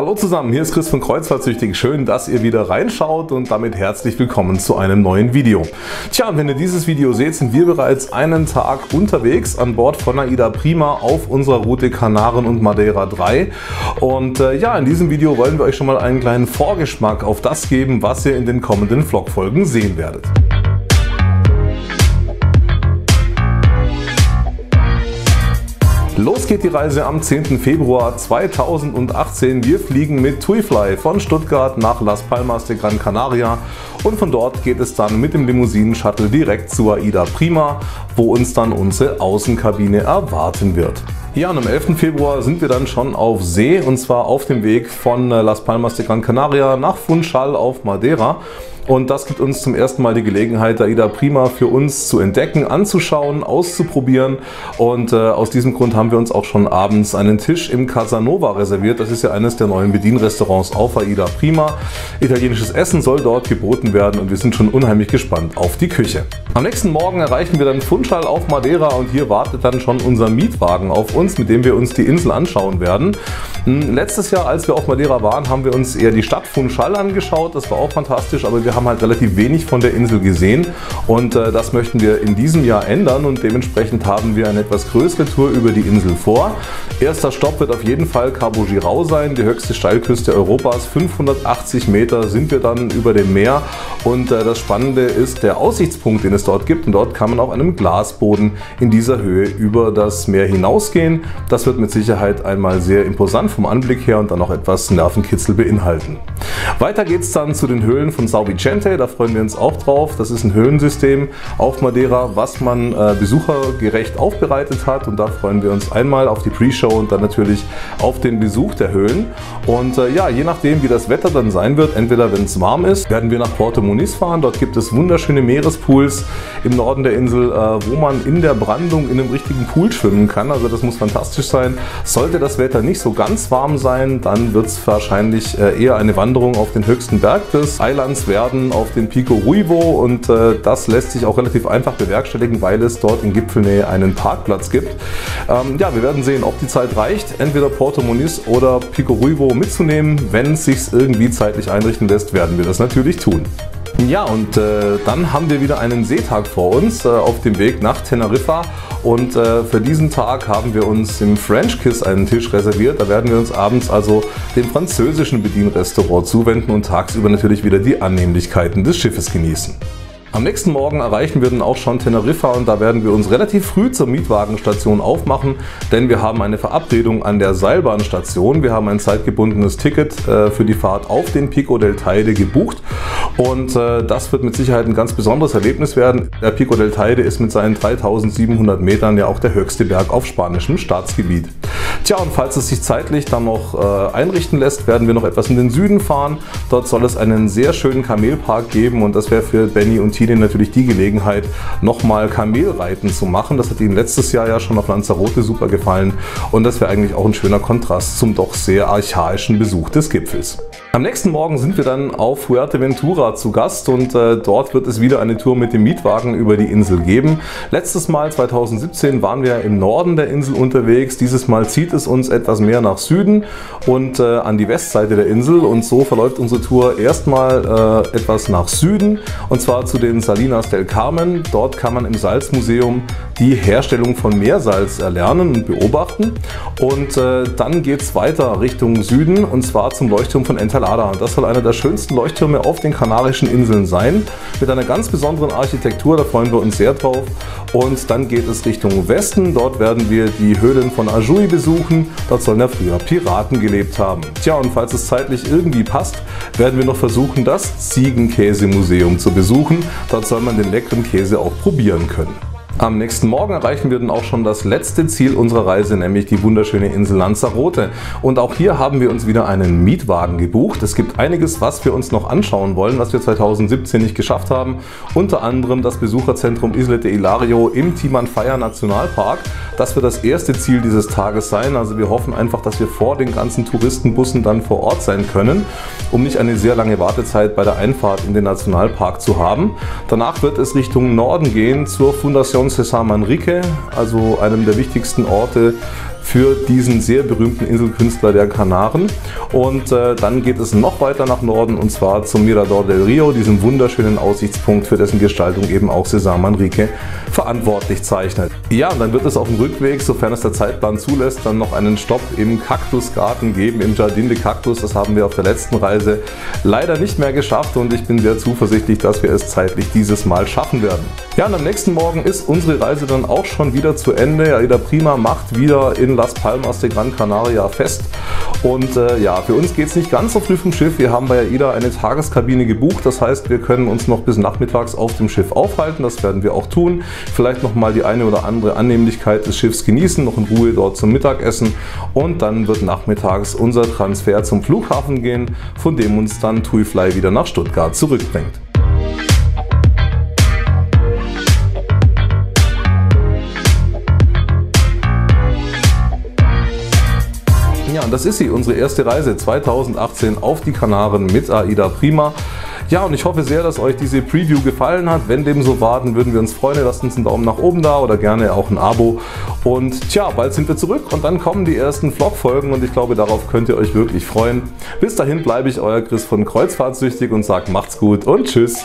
Hallo zusammen, hier ist Chris von Kreuzfahrtsüchtig. Schön, dass ihr wieder reinschaut und damit herzlich willkommen zu einem neuen Video. Tja, und wenn ihr dieses Video seht, sind wir bereits einen Tag unterwegs an Bord von AIDA Prima auf unserer Route Kanaren und Madeira 3. Und äh, ja, in diesem Video wollen wir euch schon mal einen kleinen Vorgeschmack auf das geben, was ihr in den kommenden Vlogfolgen sehen werdet. Los geht die Reise am 10. Februar 2018. Wir fliegen mit TuiFly von Stuttgart nach Las Palmas de Gran Canaria und von dort geht es dann mit dem Limousinen-Shuttle direkt zu AIDA Prima, wo uns dann unsere Außenkabine erwarten wird. Ja, und am 11. Februar sind wir dann schon auf See und zwar auf dem Weg von äh, Las Palmas de Gran Canaria nach Funchal auf Madeira. Und das gibt uns zum ersten Mal die Gelegenheit, AIDA Prima für uns zu entdecken, anzuschauen, auszuprobieren. Und äh, aus diesem Grund haben wir uns auch schon abends einen Tisch im Casanova reserviert. Das ist ja eines der neuen Bedienrestaurants auf AIDA Prima. Italienisches Essen soll dort geboten werden und wir sind schon unheimlich gespannt auf die Küche. Am nächsten Morgen erreichen wir dann Funchal auf Madeira und hier wartet dann schon unser Mietwagen auf uns, mit dem wir uns die Insel anschauen werden. Hm, letztes Jahr, als wir auf Madeira waren, haben wir uns eher die Stadt Funchal angeschaut. Das war auch fantastisch, aber wir haben halt relativ wenig von der Insel gesehen und äh, das möchten wir in diesem Jahr ändern und dementsprechend haben wir eine etwas größere Tour über die Insel vor. Erster Stopp wird auf jeden Fall Cabo Girau sein, die höchste Steilküste Europas. 580 Meter sind wir dann über dem Meer und äh, das Spannende ist der Aussichtspunkt, den es dort gibt und dort kann man auf einem Glasboden in dieser Höhe über das Meer hinausgehen. Das wird mit Sicherheit einmal sehr imposant vom Anblick her und dann auch etwas Nervenkitzel beinhalten. Weiter geht es dann zu den Höhlen von Sao Vicente, da freuen wir uns auch drauf. Das ist ein Höhlensystem auf Madeira, was man äh, besuchergerecht aufbereitet hat und da freuen wir uns einmal auf die Pre-Show und dann natürlich auf den Besuch der Höhlen. Und äh, ja, je nachdem wie das Wetter dann sein wird, entweder wenn es warm ist, werden wir nach Porto Muniz fahren. Dort gibt es wunderschöne Meerespools im Norden der Insel, äh, wo man in der Brandung in einem richtigen Pool schwimmen kann. Also das muss fantastisch sein. Sollte das Wetter nicht so ganz warm sein, dann wird es wahrscheinlich äh, eher eine Wanderung auf den höchsten Berg des Eilands werden, auf den Pico Ruivo und äh, das lässt sich auch relativ einfach bewerkstelligen, weil es dort in Gipfelnähe einen Parkplatz gibt. Ähm, ja, wir werden sehen, ob die Zeit reicht, entweder Porto Muniz oder Pico Ruivo mitzunehmen. Wenn es sich irgendwie zeitlich einrichten lässt, werden wir das natürlich tun. Ja, und äh, dann haben wir wieder einen Seetag vor uns äh, auf dem Weg nach Teneriffa. Und äh, für diesen Tag haben wir uns im French Kiss einen Tisch reserviert. Da werden wir uns abends also dem französischen Bedienrestaurant zuwenden und tagsüber natürlich wieder die Annehmlichkeiten des Schiffes genießen. Am nächsten Morgen erreichen wir dann auch schon Teneriffa und da werden wir uns relativ früh zur Mietwagenstation aufmachen, denn wir haben eine Verabredung an der Seilbahnstation. Wir haben ein zeitgebundenes Ticket äh, für die Fahrt auf den Pico del Teide gebucht und äh, das wird mit Sicherheit ein ganz besonderes Erlebnis werden. Der Pico del Teide ist mit seinen 3700 Metern ja auch der höchste Berg auf spanischem Staatsgebiet. Tja, und falls es sich zeitlich dann noch äh, einrichten lässt, werden wir noch etwas in den Süden fahren. Dort soll es einen sehr schönen Kamelpark geben und das wäre für Benny und Tine natürlich die Gelegenheit, nochmal Kamelreiten zu machen. Das hat ihnen letztes Jahr ja schon auf Lanzarote super gefallen und das wäre eigentlich auch ein schöner Kontrast zum doch sehr archaischen Besuch des Gipfels. Am nächsten Morgen sind wir dann auf Fuerteventura zu Gast und äh, dort wird es wieder eine Tour mit dem Mietwagen über die Insel geben. Letztes Mal 2017 waren wir im Norden der Insel unterwegs. Dieses Mal zieht es uns etwas mehr nach Süden und äh, an die Westseite der Insel und so verläuft unsere Tour erstmal äh, etwas nach Süden und zwar zu den Salinas del Carmen. Dort kann man im Salzmuseum die Herstellung von Meersalz erlernen und beobachten und äh, dann geht es weiter Richtung Süden und zwar zum Leuchtturm von Entalada Entalada. Das soll einer der schönsten Leuchttürme auf den Kanarischen Inseln sein, mit einer ganz besonderen Architektur, da freuen wir uns sehr drauf. Und dann geht es Richtung Westen, dort werden wir die Höhlen von Ajui besuchen, dort sollen ja früher Piraten gelebt haben. Tja, und falls es zeitlich irgendwie passt, werden wir noch versuchen, das Ziegenkäsemuseum zu besuchen. Dort soll man den leckeren Käse auch probieren können. Am nächsten Morgen erreichen wir dann auch schon das letzte Ziel unserer Reise, nämlich die wunderschöne Insel Lanzarote. Und auch hier haben wir uns wieder einen Mietwagen gebucht. Es gibt einiges, was wir uns noch anschauen wollen, was wir 2017 nicht geschafft haben. Unter anderem das Besucherzentrum Isla de Hilario im Timanfaya Nationalpark. Das wird das erste Ziel dieses Tages sein. Also wir hoffen einfach, dass wir vor den ganzen Touristenbussen dann vor Ort sein können, um nicht eine sehr lange Wartezeit bei der Einfahrt in den Nationalpark zu haben. Danach wird es Richtung Norden gehen zur Fundación César Manrique, also einem der wichtigsten Orte für diesen sehr berühmten Inselkünstler der Kanaren. Und äh, dann geht es noch weiter nach Norden und zwar zum Mirador del Rio, diesem wunderschönen Aussichtspunkt, für dessen Gestaltung eben auch Cesar Manrique verantwortlich zeichnet. Ja, und dann wird es auf dem Rückweg, sofern es der Zeitplan zulässt, dann noch einen Stopp im Kaktusgarten geben, im Jardin de Cactus. Das haben wir auf der letzten Reise leider nicht mehr geschafft und ich bin sehr zuversichtlich, dass wir es zeitlich dieses Mal schaffen werden. Ja, und am nächsten Morgen ist unsere Reise dann auch schon wieder zu Ende. Aida Prima macht wieder in Las Palmas de Gran Canaria fest. Und äh, ja, für uns geht es nicht ganz so früh vom Schiff. Wir haben bei AIDA eine Tageskabine gebucht. Das heißt, wir können uns noch bis nachmittags auf dem Schiff aufhalten. Das werden wir auch tun. Vielleicht noch mal die eine oder andere Annehmlichkeit des Schiffs genießen, noch in Ruhe dort zum Mittagessen. Und dann wird nachmittags unser Transfer zum Flughafen gehen, von dem uns dann TuiFly wieder nach Stuttgart zurückbringt. Ja, und das ist sie, unsere erste Reise 2018 auf die Kanaren mit AIDA Prima. Ja, und ich hoffe sehr, dass euch diese Preview gefallen hat. Wenn dem so war, dann würden wir uns freuen. Lasst uns einen Daumen nach oben da oder gerne auch ein Abo. Und tja, bald sind wir zurück und dann kommen die ersten Vlog-Folgen und ich glaube, darauf könnt ihr euch wirklich freuen. Bis dahin bleibe ich euer Chris von Kreuzfahrtsüchtig und sage macht's gut und tschüss.